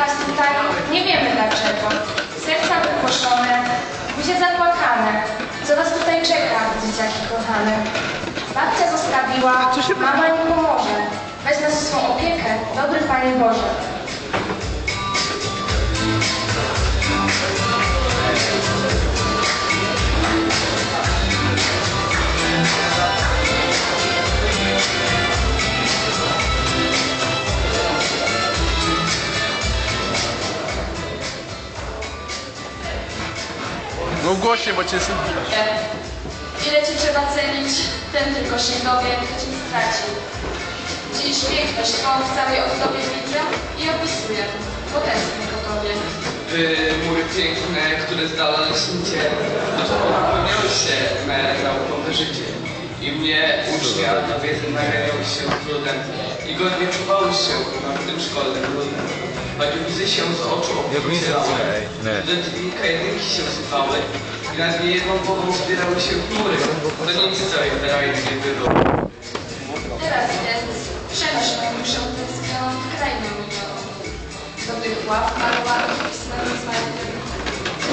was tutaj, nie wiemy dlaczego. Serca wyproszone, buzie zapłakane. Co was tutaj czeka, dzieciaki kochane? Babcia zostawiła, mama nie pomoże. Weź nas w swą opiekę, dobry Panie Boże. No głośniej, bo cię syn Ile ci trzeba cenić, ten tylko się dowie, kto cię straci. Dziś piękność twą w całej ozdobie widzę i opisuję, bo tęsknię po tobie. Wy, mury piękne, które z dala lśnicie, aż popełniały się me naukowe życie. I mnie, ucznia, na wiedzę nagają się trudem i godnie czuwały się na tym szkolnym trudem. Łzy się z oczu opłycały, do jedynki się sypały i nad niejedną głową zbierały się chmury, jej teraz nie było. Teraz więc przemyśl muszę tęsknioną w krainę minioną. Do tych ław malowanych pismami zmartwych,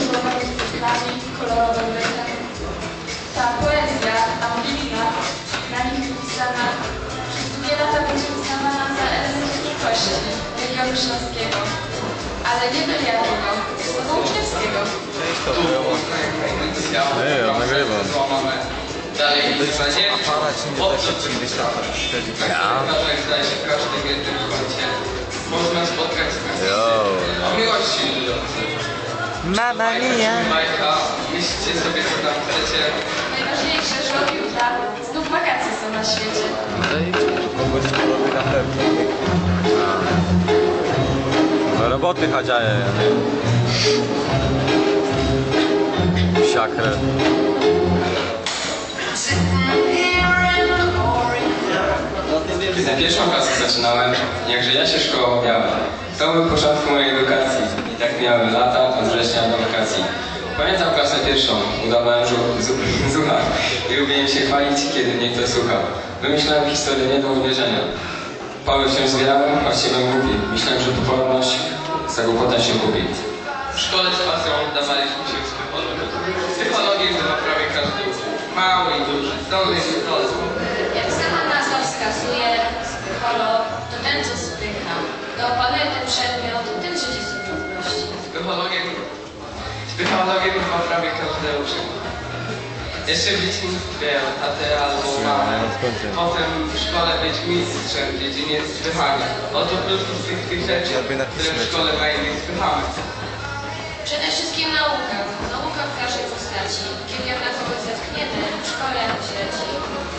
złożonymi cyklami, kolorowym rytmem. Ta poezja, ambitna, na nich wypisana, przez długie lata będzie uznawana za element twórczości regionu śląskiego. Ale nie byle jakiego. Tu poznaję tajemnica, Ej, ja nagrywam. Dalej nie, nie się. Ja? Się w każdym jednym kącie. Można spotkać z Yo. O miłości. Mama mia. Myślcie sobie co tam chcecie. Najważniejsze, że od jutra znów wakacje są na świecie. Kogoś robi na pewno. Roboty chodziaje. Siakrę. Gdy pierwszą klasę zaczynałem, jakże ja się szkołą miałem. To był początku mojej edukacji i tak miałem lata od września do wakacji. Pamiętam klasę pierwszą, udawałem zu- zucha i lubiłem się chwalić, kiedy mnie ktoś słuchał. Wymyślałem historię nie do uwierzenia. Pały wciąż zbierałem, się byłem głupi. Myślałem, że pokorność za głupotę się kupi. W szkole z pasją oddawaliśmy się psychologii. Psychologii chyba prawie każdy. Mały i duży, zdolny i zdolny. Jak sama nazwa wskazuje, psycholog to ten, co spycha. Gdy opanuje ten przedmiot, tym życie się trudności. Psychologiem, psychologiem chyba prawie każdy uczył. Jeszcze w dzieciństwie tatę albo mamę. Potem w szkole być mistrzem w dziedzinie spychania. Oto plus tych rzeczy, które w szkole najmniej spychamy. Przede wszystkim nauka. Nauka w każdej postaci. Kiedy jedna kogoś zetkniemy, w szkole sieci.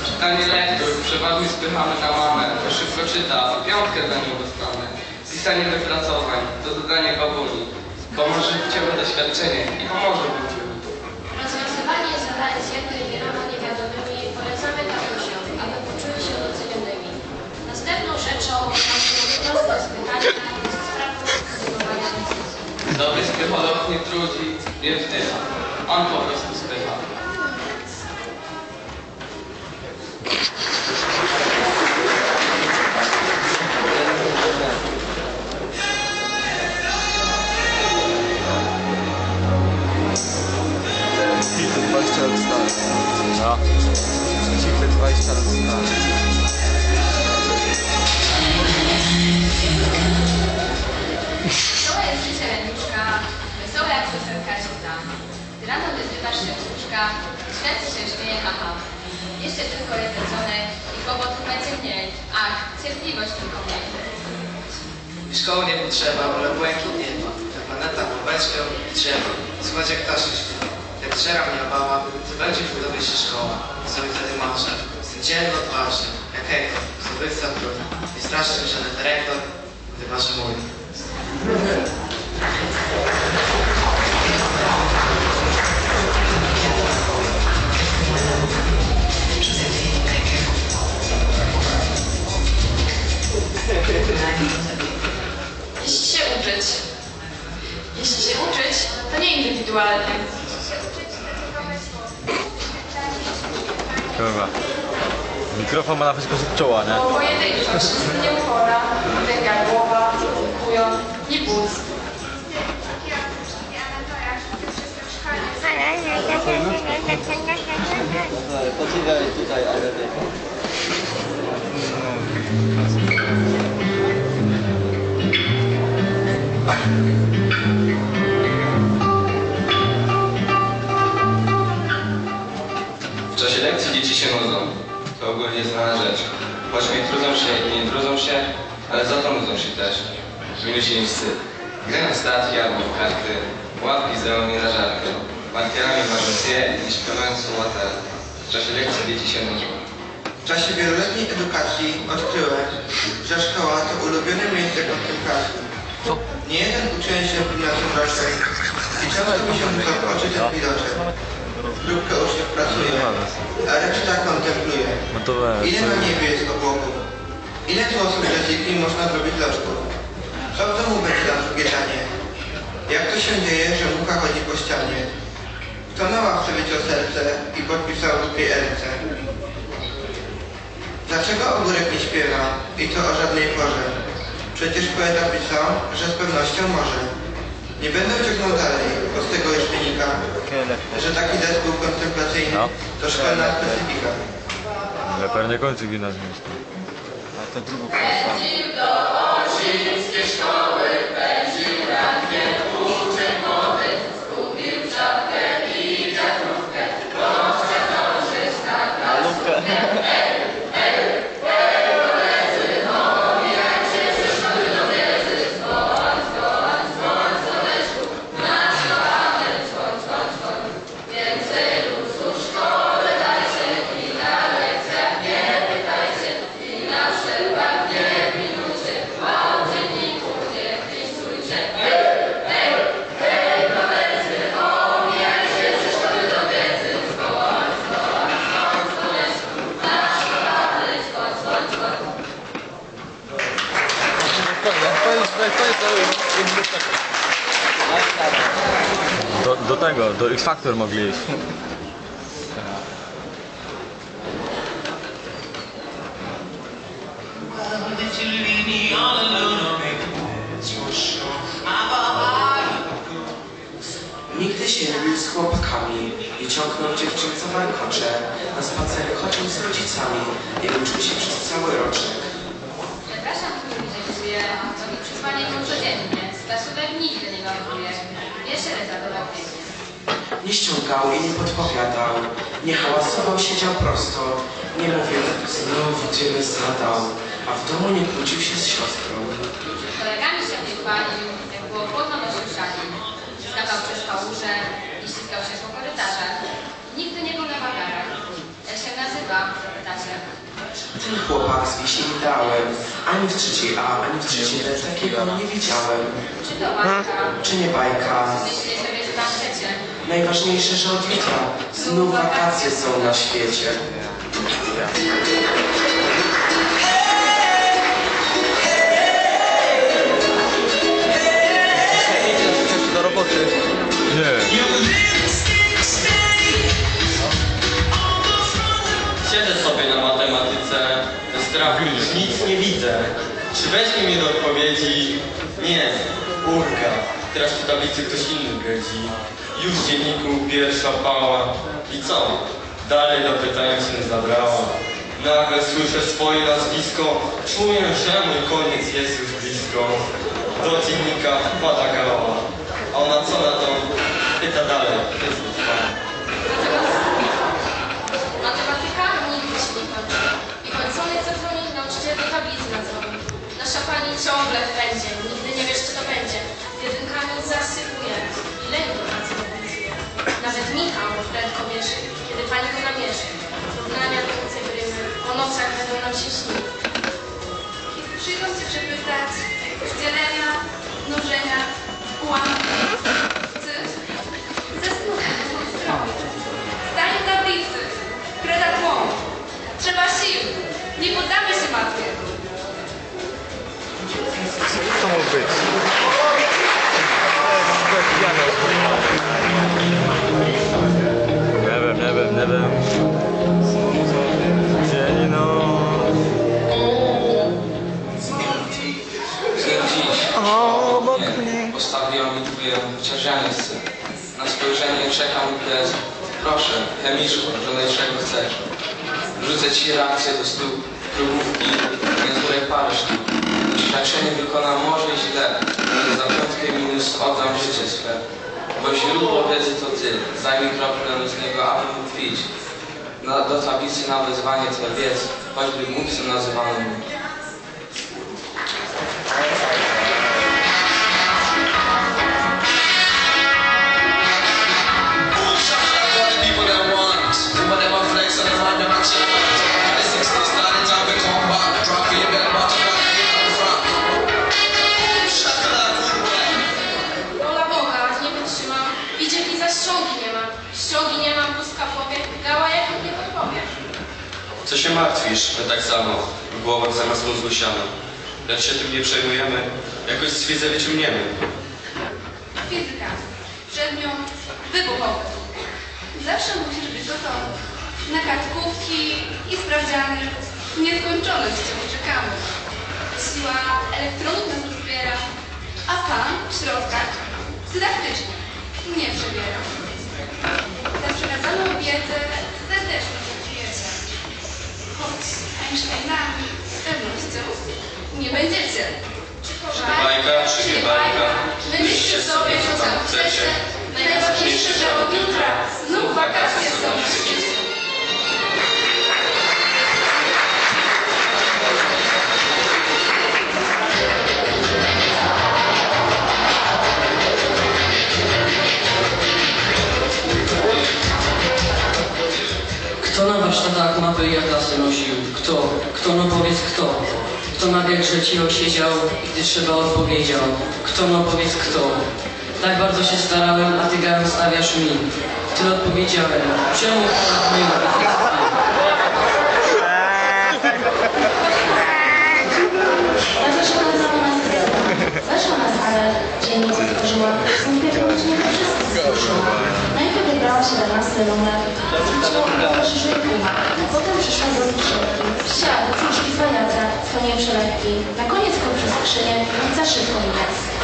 Czytanie lektur przeważnie spychamy na mamę, to szybko czyta, a piątkę za nią dostanę. Pisanie wypracowań, to dodanie babuni. Pomoże życiowe doświadczenie i pomoże w. Rozwiązywanie z jednej wieloma niewiadomymi polecamy tatusiom, aby poczuły się docenionymi. Następną rzeczą są proste spytania z sprawą zbudowania Dobry psycholog nie trudzi, nie wtycha. On po prostu No. Cichy 20 lat stary. Wesoła jest życie reniczka, wesoła jak piosenka ci tam. Ty rano wyzywasz się z łóżka, świat się śmieje, haha. Jeszcze tylko jeden dzwonek i kłopotów będzie mniej. Ach, cierpliwość tylko mniej. Szkoły nie potrzeba, ale błękit nieba. Ta planeta bobeczkę i drzewo. Słuchać jak ptaszy drzera mnie obała, to będzie w budowie się szkoła. I sobie wtedy marzę. Jestem dzielny odważny, jak hejter, zdobywca broni. I straszny, że ten dyrektor, gdy marzy mój. Jeśli się uczyć, jeśli się uczyć, to nie indywidualnie. 그런거 야. 미끄러운만하고싶어서좋아하 네. 我现在已经是十年后了，我在改过吧，不用一步。W czasie lekcji dzieci się nudzą. To ogólnie znana rzecz. Choć nie trudzą się i nie trudzą się, ale za to nudzą się też. Minusie im wstyd. Grają w statki albo w karty, łapki zdrowie na żarty. Bankierami marzą zje i śpiewając słowatel. W czasie lekcji dzieci się nudzą. W czasie wieloletniej edukacji odkryłem, że szkoła to ulubione miejsce kontemplacji. Nie jeden uczeń się w gimnazjum rocznej i często mi się w oczy ten widoczek. Grupka uczniów pracuje, a reszta kontempluje. Ile na niebie jest obłoków? Ile tu osób dzieci można zrobić loczków? Co w domu będzie na drugie danie? Jak to się dzieje, że mucha chodzi po ścianie? Kto na ławce wyciął serce i podpisał długie ręce? Dlaczego ogórek nie śpiewa i to o żadnej porze? Przecież poeta pisał, że z pewnością może. Nie będę ciągnął dalej, bo z tego wynika, że taki zespół kontemplacyjny No. to szkolna specyfika. Ale pewnie kończy gimnazjum. A to drugą klasę. Do, do tego, do X Factor mogli iść. Nigdy się nie bił z chłopakami i ciągnął dziewczyn za warkocze. Na spacery chodził z rodzicami i uczył się przez cały roczek. Przepraszam, który mi mu codziennie. Staszówek nigdy nie. Jeszcze raz zadował pięknie. Nie ściągał i nie podpowiadał. Nie hałasował, siedział prosto. Nie mówił, znowu cię zgadał. A w domu nie kłócił się z siostrą. Kolegami się nie chwalił, jak było chłodno nosił szali. Skakał przez kałuże i ściskał się po korytarzach. Nigdy nie był na wagarach. Jak się nazywa? Zapytacie. Ten chłopak z wsi ideałem. Ani w trzeciej A, ani w trzeciej D takiego nie widziałem. Czy to bajka? Czy nie bajka? Myślę sobie, że tam chcecie. Najważniejsze, że od jutra znów wakacje są na świecie. do roboty. Nie. Już nic nie widzę. Czy weźmie mnie do odpowiedzi? Nie, urka. Teraz przy tablicy ktoś inny gredzi. Już w dzienniku pierwsza pała. I co? Dalej do pytania się zabrała. Nagle słyszę swoje nazwisko. Czuję, że mój koniec jest już blisko. Do dziennika wpada gała. A ona co na to? Nauczyciel do tablicy. Nasza pani ciągle w pędzie, nigdy nie wiesz, co to będzie. Jedynkami zasypuje i lęku na co opisuje. Nawet Michał prędko wierzy, kiedy pani go namierzy. Równania więcej brymy, po nocach będą nam się śnić. Kiedy przyjdą cię przepytać z dzielenia, mnożenia, ułamki, Rzucę ci rację do stóp, próbówki, niezłej parszki. Doświadczenie wykonam może źle, za piątkę minus oddam życie swe. Bo źródło wiedzy to ty, zajmij kroplę z niego, aby mógł pić. Do tablicy na wezwanie twe wiedz, choćby głupcem nazywano martwisz, my tak samo, w głowach zamiast mózgu siano. Lecz się tym nie przejmujemy, jakoś z widzę wyciągniemy. Fizyka. Przedmiot wybuchowy. Zawsze musisz być gotowy. Na kartkówki i sprawdziany. Nieskończone wciąż czekamy. Siła elektronów nas rozbiera, a pan w środkach dydaktycznie nie przebiera. Za przekazaną wiedzę Einsteinami z pewnością nie będziecie. Bajka czy nie bajka? Myślcie sobie, co tam chcecie. Najważniejsze, że od jutra znów wakacje są Kto na warsztatach mapy atlasy nosił? Kto? Kto no powiedz kto? Kto na wielgrze cicho siedział, gdy trzeba odpowiedział? Kto no powiedz kto? Tak bardzo się starałem, a ty garn stawiasz mi. Tyle odpowiedziałem. Czemu ponad moim. Weszła na salę, dziennik otworzyła. Znów nie wszystko słyszała. Wybrała 17 numer. Potem przyszła do skrzynki. Kruszki z wariata, swoje przelewki. Na koniec koło przez skrzynię, za szybko widać. Po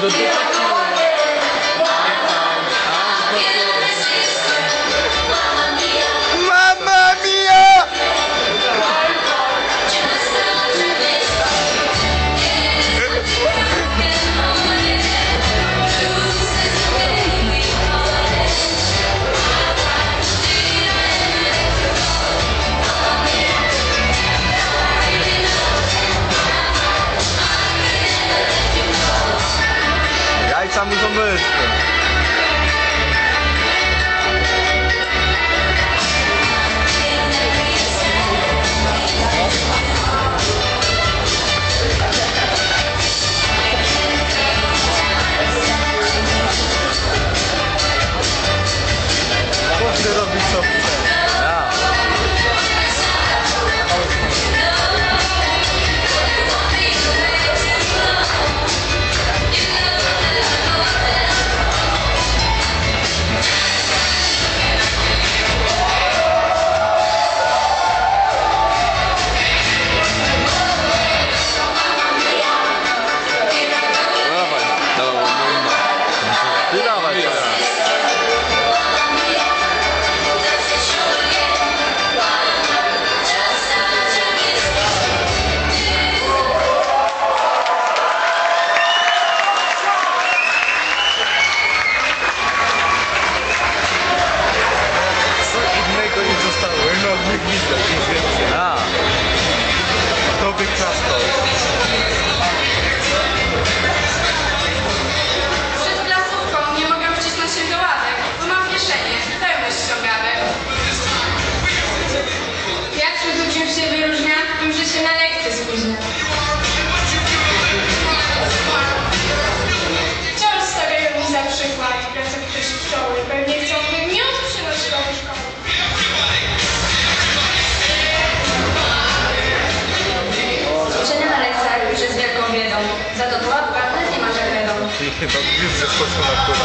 do música. use those. chyba już zeskoczył na górę.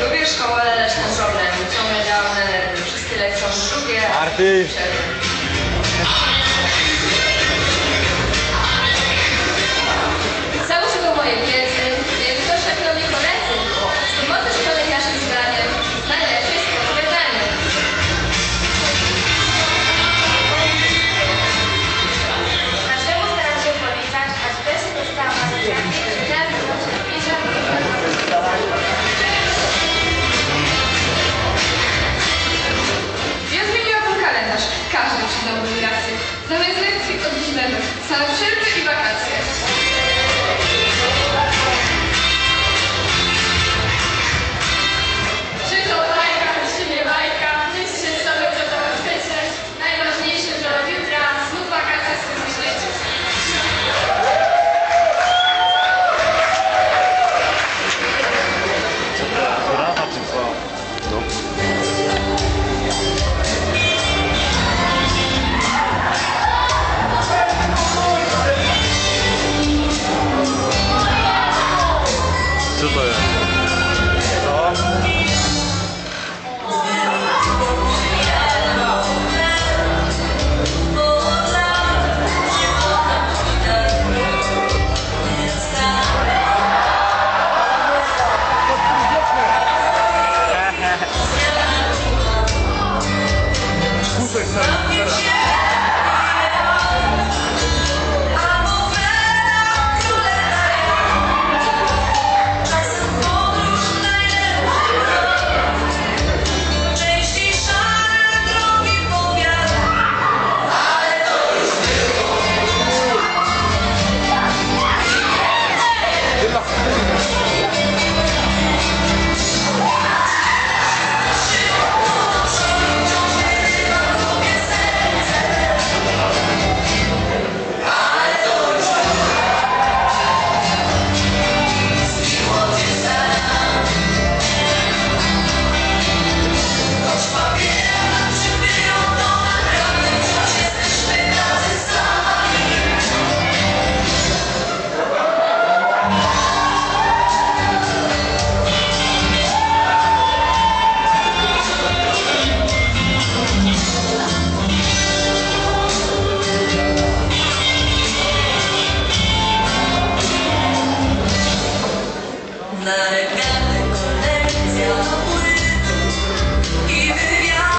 Lubię szkołę, lecz ten problem. Ciągle dawne, wszyscy lecą, lubię. Arty! Przerwy.